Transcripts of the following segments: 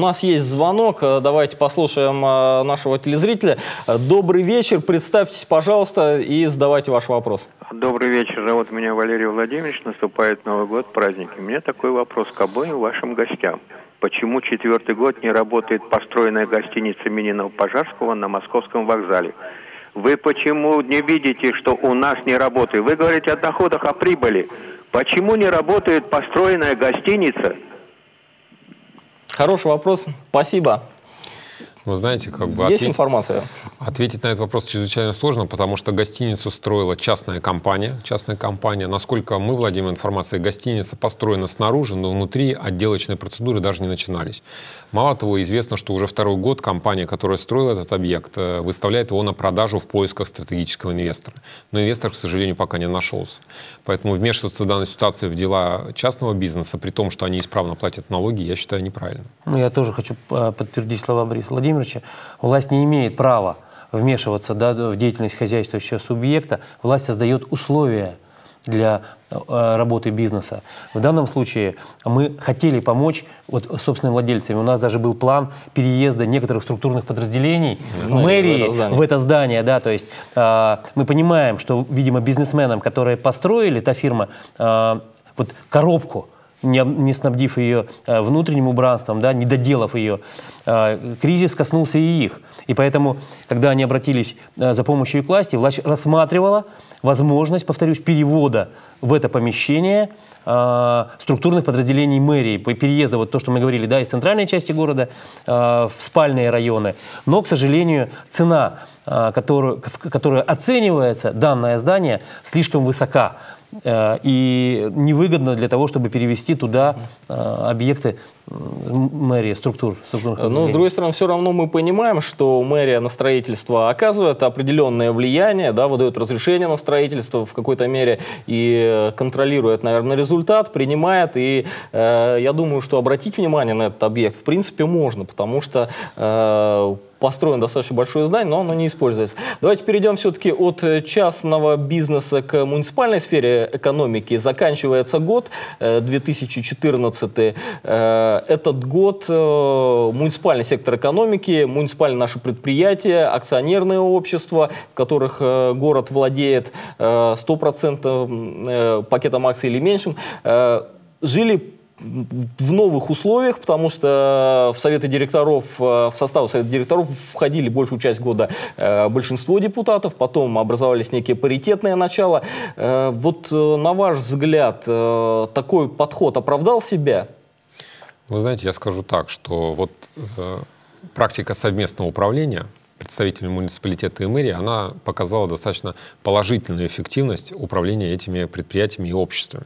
У нас есть звонок, э, давайте послушаем э, нашего телезрителя. Добрый вечер, представьтесь, пожалуйста, и задавайте ваш вопрос. Добрый вечер, зовут меня Валерий Владимирович, наступает Новый год, праздники. У меня такой вопрос к обоим вашим гостям. Почему четвертый год не работает построенная гостиница Мининого Пожарского на Московском вокзале? Вы почему не видите, что у нас не работает? Вы говорите о доходах, о прибыли. Почему не работает построенная гостиница? Хороший вопрос. Спасибо. Вы знаете, как бы... Есть ответить, информация? Ответить на этот вопрос чрезвычайно сложно, потому что гостиницу строила частная компания. Частная компания, насколько мы владеем информацией, гостиница построена снаружи, но внутри отделочные процедуры даже не начинались. Мало того, известно, что уже второй год компания, которая строила этот объект, э, выставляет его на продажу в поисках стратегического инвестора. Но инвестор, к сожалению, пока не нашелся. Поэтому вмешиваться в данной ситуации в дела частного бизнеса, при том, что они исправно платят налоги, я считаю неправильно. Ну, я тоже хочу э, подтвердить слова Бориса Владимировича. Власть не имеет права вмешиваться да, в деятельность хозяйствующего субъекта. Власть создает условия для э, работы бизнеса. В данном случае мы хотели помочь вот собственным владельцам. У нас даже был план переезда некоторых структурных подразделений да, мэрии в это, в это здание. Да, то есть э, мы понимаем, что, видимо, бизнесменам, которые построили, та фирма, э, вот коробку, не, не снабдив ее э, внутренним убранством, да, не доделав ее, э, кризис коснулся и их. И поэтому, когда они обратились э, за помощью к власти, власть рассматривала возможность, повторюсь, перевода в это помещение структурных подразделений мэрии, переезда, вот то, что мы говорили, да, из центральной части города в спальные районы. Но, к сожалению, цена, которую, которую оценивается данное здание, слишком высока. Э, и невыгодно для того, чтобы перевести туда э, объекты мэрии, структур, структурных Но, с другой стороны, все равно мы понимаем, что мэрия на строительство оказывает определенное влияние, да, выдает разрешение на строительство в какой-то мере и контролирует, наверное, результат, принимает. И э, я думаю, что обратить внимание на этот объект в принципе можно, потому что э, построено достаточно большое здание, но оно не используется. Давайте перейдем все-таки от частного бизнеса к муниципальной сфере экономики. Заканчивается год 2014. Э, э, этот год э, муниципальный сектор экономики, муниципальные наши предприятия, акционерные общества, в которых город владеет 100% пакетом акций или меньшим, жили в новых условиях, потому что в советы директоров, э, в состав совета директоров входили большую часть года э, большинство депутатов, потом образовались некие паритетные начала. Э, вот на ваш взгляд, такой подход оправдал себя? Вы знаете, я скажу так, что вот практика совместного управления представителями муниципалитета и мэрии, она показала достаточно положительную эффективность управления этими предприятиями и обществами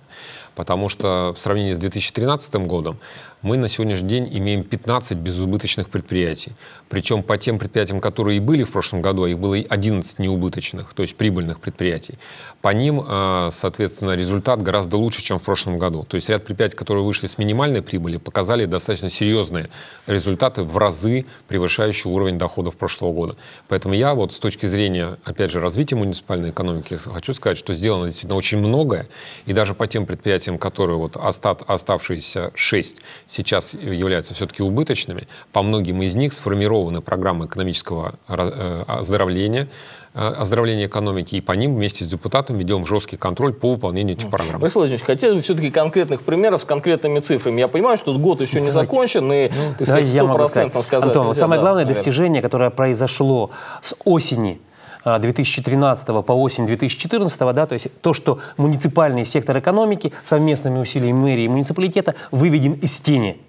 потому что в сравнении с 2013 годом мы на сегодняшний день имеем 15 безубыточных предприятий. Причем по тем предприятиям, которые и были в прошлом году, а их было 11 неубыточных, то есть прибыльных предприятий, по ним, а, соответственно, результат гораздо лучше, чем в прошлом году. То есть ряд предприятий, которые вышли с минимальной прибыли, показали достаточно серьезные результаты в разы превышающие уровень доходов прошлого года. Поэтому я вот с точки зрения, опять же, развития муниципальной экономики хочу сказать, что сделано действительно очень многое, и даже по тем предприятиям, которые вот остат, оставшиеся 6 сейчас являются все-таки убыточными. По многим из них сформированы программы экономического э, оздоровления, э, оздоровления экономики, и по ним вместе с депутатом ведем жесткий контроль по выполнению этих программ. Борис Владимирович, хотелось бы все-таки конкретных примеров с конкретными цифрами. Я понимаю, что год еще не закончен, и ну, ты сказать, стопроцентно сказать. Антон, нельзя, самое да, главное наверное. достижение, которое произошло с осени 2013 по осень 2014, да, то есть то, что муниципальный сектор экономики совместными усилиями мэрии и муниципалитета выведен из тени.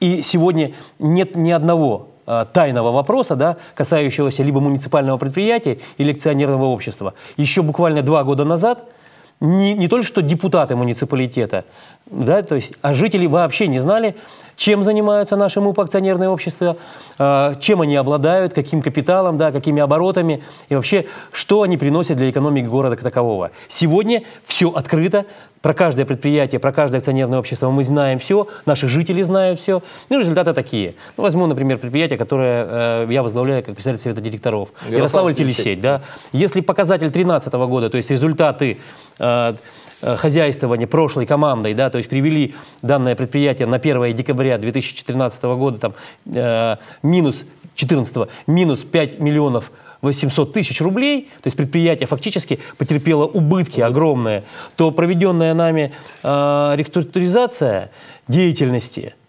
И сегодня нет ни одного а, тайного вопроса, да, касающегося либо муниципального предприятия или акционерного общества. Еще буквально два года назад не, не только что депутаты муниципалитета, да, то есть, а жители вообще не знали, чем занимаются наши МУП акционерные общества, чем они обладают, каким капиталом, да, какими оборотами и вообще, что они приносят для экономики города как такового. Сегодня все открыто, про каждое предприятие, про каждое акционерное общество мы знаем все, наши жители знают все. Ну, результаты такие. Ну, возьму, например, предприятие, которое э, я возглавляю как председатель совета директоров. Ярославль Телесеть. Да? Если показатель 2013 года, то есть результаты э, хозяйствования прошлой командой, да, то есть привели данное предприятие на 1 декабря 2014 года там, э, минус 14 минус 5 миллионов 800 тысяч рублей, то есть предприятие фактически потерпело убытки огромные, то проведенная нами э, реструктуризация деятельности э,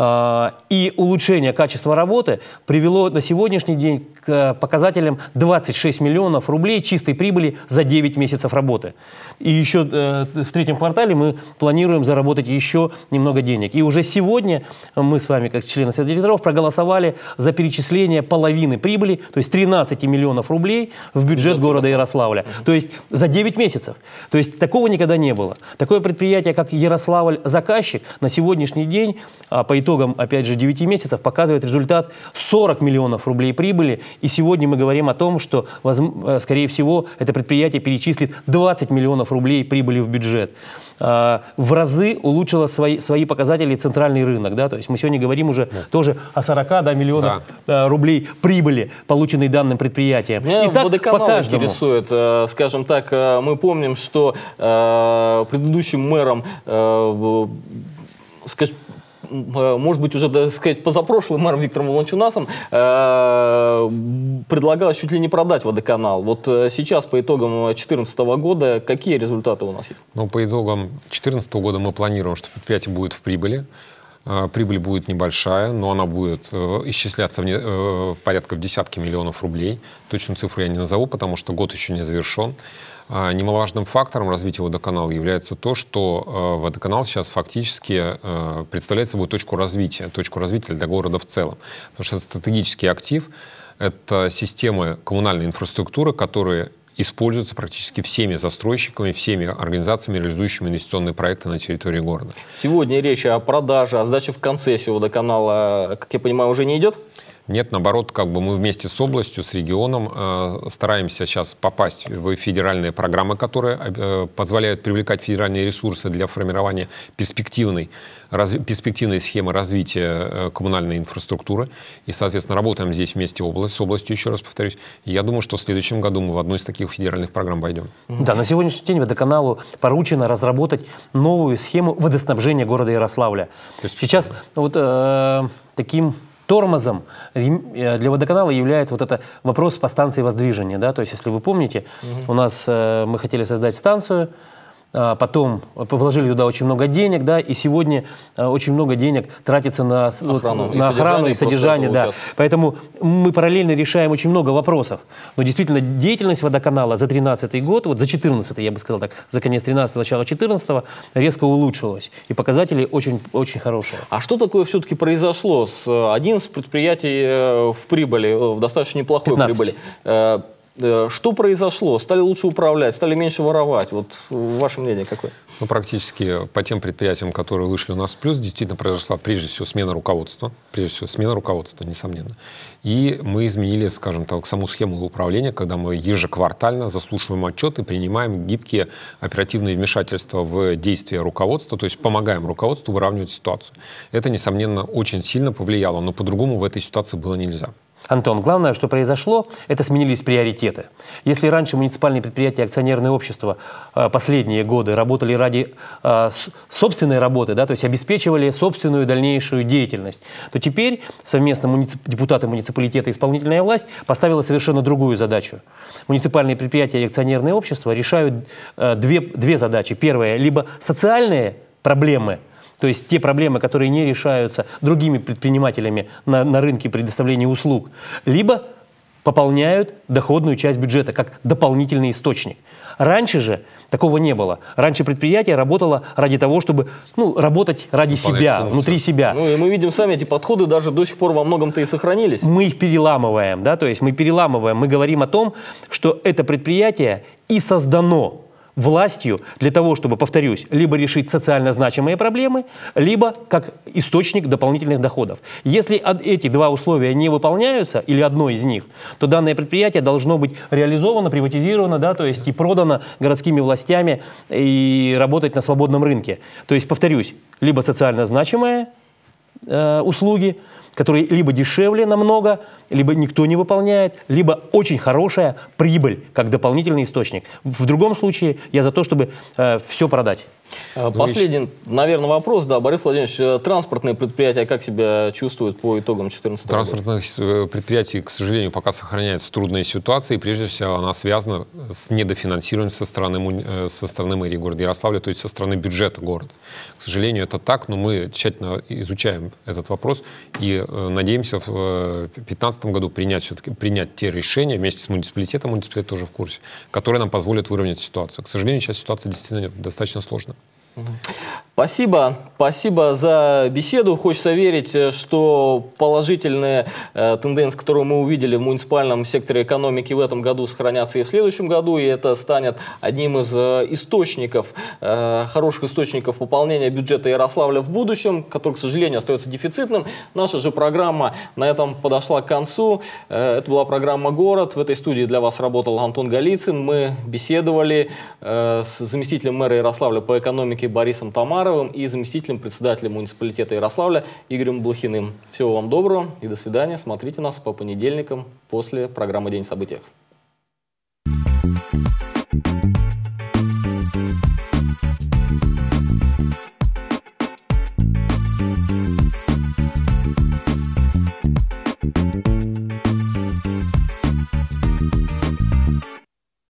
и улучшение качества работы привело на сегодняшний день к показателям 26 миллионов рублей чистой прибыли за 9 месяцев работы. И еще э, в третьем квартале мы планируем заработать еще немного денег. И уже сегодня мы с вами, как члены Совета директоров, проголосовали за перечисление половины прибыли, то есть 13 миллионов рублей в бюджет города Ярославля. То есть за 9 месяцев. То есть такого никогда не было. Такое предприятие, как Ярославль заказчик, на сегодняшний день, а, по итогам, опять же, 9 месяцев, показывает результат 40 миллионов рублей прибыли. И сегодня мы говорим о том, что, э, скорее всего, это предприятие перечислит 20 миллионов рублей прибыли в бюджет. А, в разы улучшило свои, свои показатели центральный рынок. Да? То есть мы сегодня говорим уже да. тоже о 40 да, миллионах да. рублей прибыли, полученной данным предприятием. Меня И так водоканал по каждому. интересует. Э, скажем так, э, мы помним, что предыдущим мэром скажем, Э, может быть, уже, так сказать, позапрошлым мэром Виктором Волончунасом э, предлагалось чуть ли не продать водоканал. Вот э, сейчас, по итогам 2014 года, какие результаты у нас есть? Ну, по итогам 2014 года мы планируем, что предприятие будет в прибыли. Прибыль будет небольшая, но она будет исчисляться в, в порядка в десятки миллионов рублей. Точную цифру я не назову, потому что год еще не завершен. А, немаловажным фактором развития водоканала является то, что э, водоканал сейчас фактически э, представляет собой точку развития, точку развития для города в целом. Потому что это стратегический актив, это системы коммунальной инфраструктуры, которые используются практически всеми застройщиками, всеми организациями, реализующими инвестиционные проекты на территории города. Сегодня речь о продаже, о сдаче в концессию водоканала, как я понимаю, уже не идет? Нет, наоборот, как бы мы вместе с областью, с регионом э, стараемся сейчас попасть в федеральные программы, которые э, позволяют привлекать федеральные ресурсы для формирования перспективной, раз, перспективной схемы развития э, коммунальной инфраструктуры. И, соответственно, работаем здесь вместе область, с областью, еще раз повторюсь. Я думаю, что в следующем году мы в одну из таких федеральных программ войдем. Да, на сегодняшний день водоканалу поручено разработать новую схему водоснабжения города Ярославля. Сейчас вот э, таким тормозом э, для водоканала является вот это вопрос по станции воздвижения. Да? То есть, если вы помните, угу. у нас э, мы хотели создать станцию, потом вложили туда очень много денег, да, и сегодня а, очень много денег тратится на охрану, вот, на и охрану и содержание, да. Поэтому мы параллельно решаем очень много вопросов. Но действительно деятельность водоканала за 2013 год, вот за 2014, я бы сказал так, за конец 13 начало 14 резко улучшилась. И показатели очень, очень хорошие. А что такое все-таки произошло с 11 предприятий э, в прибыли, в достаточно неплохой 15. прибыли? Э, Э, что произошло? Стали лучше управлять, стали меньше воровать? Вот ваше мнение какое? Ну, практически по тем предприятиям, которые вышли у нас в плюс, действительно произошла прежде всего смена руководства. Прежде всего смена руководства, несомненно. И мы изменили, скажем так, саму схему управления, когда мы ежеквартально заслушиваем отчеты, принимаем гибкие оперативные вмешательства в действия руководства, то есть помогаем руководству выравнивать ситуацию. Это, несомненно, очень сильно повлияло, но по-другому в этой ситуации было нельзя. Антон, главное, что произошло, это сменились приоритеты. Если раньше муниципальные предприятия, акционерные общества э, последние годы работали ради э, собственной работы, да, то есть обеспечивали собственную дальнейшую деятельность, то теперь совместно муницип... депутаты муниципалитета и исполнительная власть поставила совершенно другую задачу. Муниципальные предприятия и акционерные общества решают э, две, две задачи. Первая, либо социальные проблемы – то есть те проблемы, которые не решаются другими предпринимателями на, на рынке предоставления услуг, либо пополняют доходную часть бюджета как дополнительный источник. Раньше же такого не было. Раньше предприятие работало ради того, чтобы ну, работать ради себя, функцию. внутри себя. Ну и мы видим сами, эти подходы даже до сих пор во многом-то и сохранились. Мы их переламываем, да, то есть мы переламываем, мы говорим о том, что это предприятие и создано властью для того, чтобы, повторюсь, либо решить социально значимые проблемы, либо как источник дополнительных доходов. Если эти два условия не выполняются, или одно из них, то данное предприятие должно быть реализовано, приватизировано, да, то есть и продано городскими властями и работать на свободном рынке. То есть, повторюсь, либо социально значимые э, услуги, которые либо дешевле намного, либо никто не выполняет, либо очень хорошая прибыль как дополнительный источник. В другом случае я за то, чтобы э, все продать. Э, последний, наверное, вопрос. Да, Борис Владимирович, э, транспортные предприятия как себя чувствуют по итогам 2014 года? Транспортных э, предприятий, к сожалению, пока сохраняется трудная ситуация, и прежде всего она связана с недофинансированием со стороны, со стороны мэрии города Ярославля, то есть со стороны бюджета города. К сожалению, это так, но мы тщательно изучаем этот вопрос и надеемся в 2015 году принять, принять те решения вместе с муниципалитетом, муниципалитет тоже в курсе, которые нам позволят выровнять ситуацию. К сожалению, сейчас ситуация действительно достаточно сложная. Спасибо. Спасибо за беседу. Хочется верить, э, что положительные э, тенденции, которые мы увидели в муниципальном секторе экономики в этом году, сохранятся и в следующем году, и это станет одним из э, источников, э, хороших источников пополнения бюджета Ярославля в будущем, который, к сожалению, остается дефицитным. Наша же программа на этом подошла к концу. Э, это была программа «Город». В этой студии для вас работал Антон Голицын. Мы беседовали э, с заместителем мэра Ярославля по экономике Борисом Тамаровым и заместителем председателя муниципалитета Ярославля Игорем Блохиным. Всего вам доброго и до свидания. Смотрите нас по понедельникам после программы «День событий».